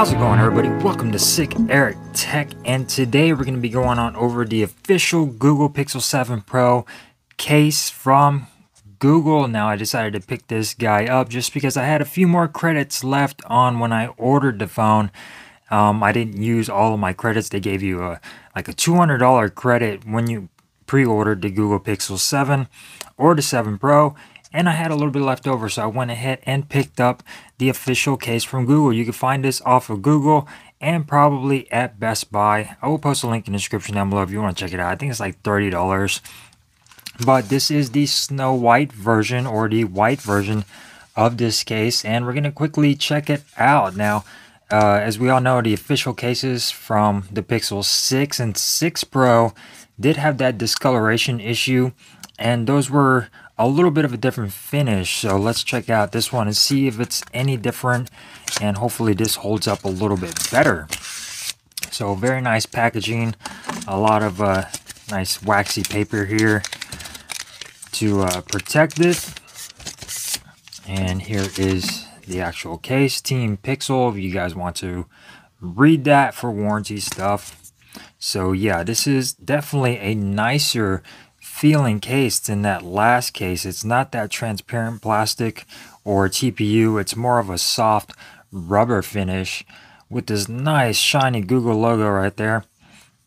How's it going everybody? Welcome to Sick Eric Tech and today we're going to be going on over the official Google Pixel 7 Pro case from Google. Now I decided to pick this guy up just because I had a few more credits left on when I ordered the phone. Um, I didn't use all of my credits. They gave you a like a $200 credit when you pre-ordered the Google Pixel 7 or the 7 Pro and I had a little bit left over so I went ahead and picked up the official case from Google. You can find this off of Google and probably at Best Buy. I will post a link in the description down below if you want to check it out. I think it's like $30. But this is the Snow White version or the white version of this case and we're going to quickly check it out. Now, uh, as we all know, the official cases from the Pixel 6 and 6 Pro did have that discoloration issue and those were a little bit of a different finish. So let's check out this one and see if it's any different. And hopefully this holds up a little bit better. So very nice packaging. A lot of uh, nice waxy paper here to uh, protect it. And here is the actual case. Team Pixel, if you guys want to read that for warranty stuff. So yeah, this is definitely a nicer feeling case in that last case. It's not that transparent plastic or TPU. It's more of a soft rubber finish with this nice shiny Google logo right there.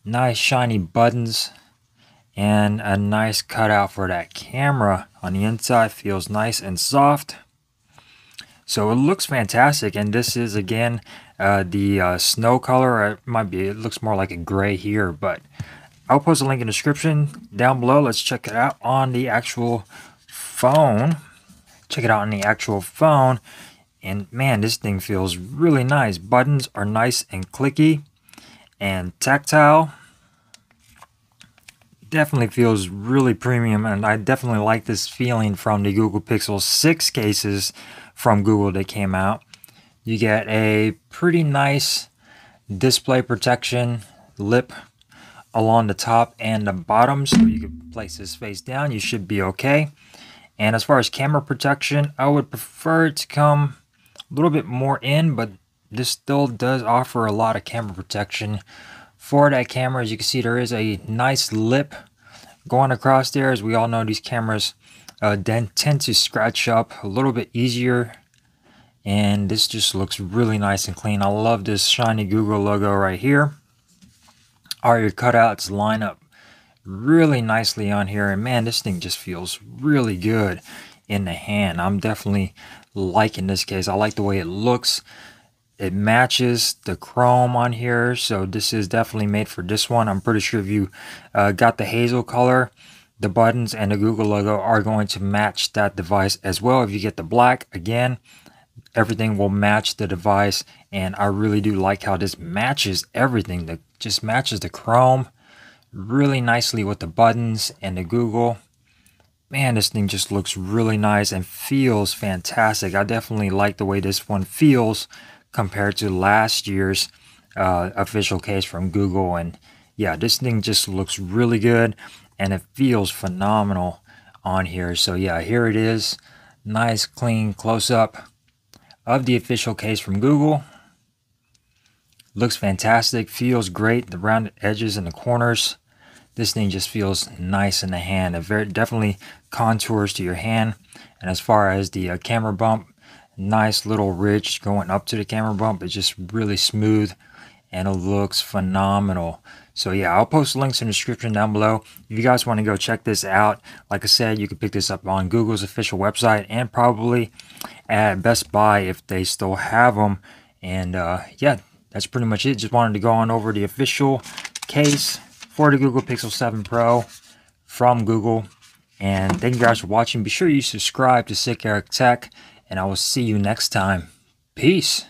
Nice shiny buttons and a nice cutout for that camera on the inside. Feels nice and soft. So it looks fantastic and this is again uh, the uh, snow color. It might be, it looks more like a gray here, but I'll post a link in the description down below. Let's check it out on the actual phone. Check it out on the actual phone. And man, this thing feels really nice. Buttons are nice and clicky and tactile. Definitely feels really premium and I definitely like this feeling from the Google Pixel 6 cases from Google that came out. You get a pretty nice display protection lip along the top and the bottom so you can place this face down you should be okay. And as far as camera protection I would prefer it to come a little bit more in but this still does offer a lot of camera protection. For that camera as you can see there is a nice lip going across there. As we all know these cameras uh, tend to scratch up a little bit easier. And this just looks really nice and clean. I love this shiny Google logo right here all your cutouts line up really nicely on here. And man, this thing just feels really good in the hand. I'm definitely liking this case. I like the way it looks. It matches the chrome on here. So this is definitely made for this one. I'm pretty sure if you uh, got the hazel color, the buttons and the Google logo are going to match that device as well. If you get the black, again, everything will match the device. And I really do like how this matches everything that just matches the chrome really nicely with the buttons and the Google. Man this thing just looks really nice and feels fantastic. I definitely like the way this one feels compared to last year's uh, official case from Google. And yeah this thing just looks really good and it feels phenomenal on here. So yeah here it is. Nice clean close-up of the official case from Google. Looks fantastic, feels great, the rounded edges and the corners. This thing just feels nice in the hand. It very definitely contours to your hand. And as far as the uh, camera bump, nice little ridge going up to the camera bump. It's just really smooth and it looks phenomenal. So yeah, I'll post links in the description down below. If you guys want to go check this out, like I said, you can pick this up on Google's official website and probably at Best Buy if they still have them. And uh, yeah, that's pretty much it. Just wanted to go on over the official case for the Google Pixel 7 Pro from Google. And thank you guys for watching. Be sure you subscribe to Sicerik Tech, and I will see you next time. Peace.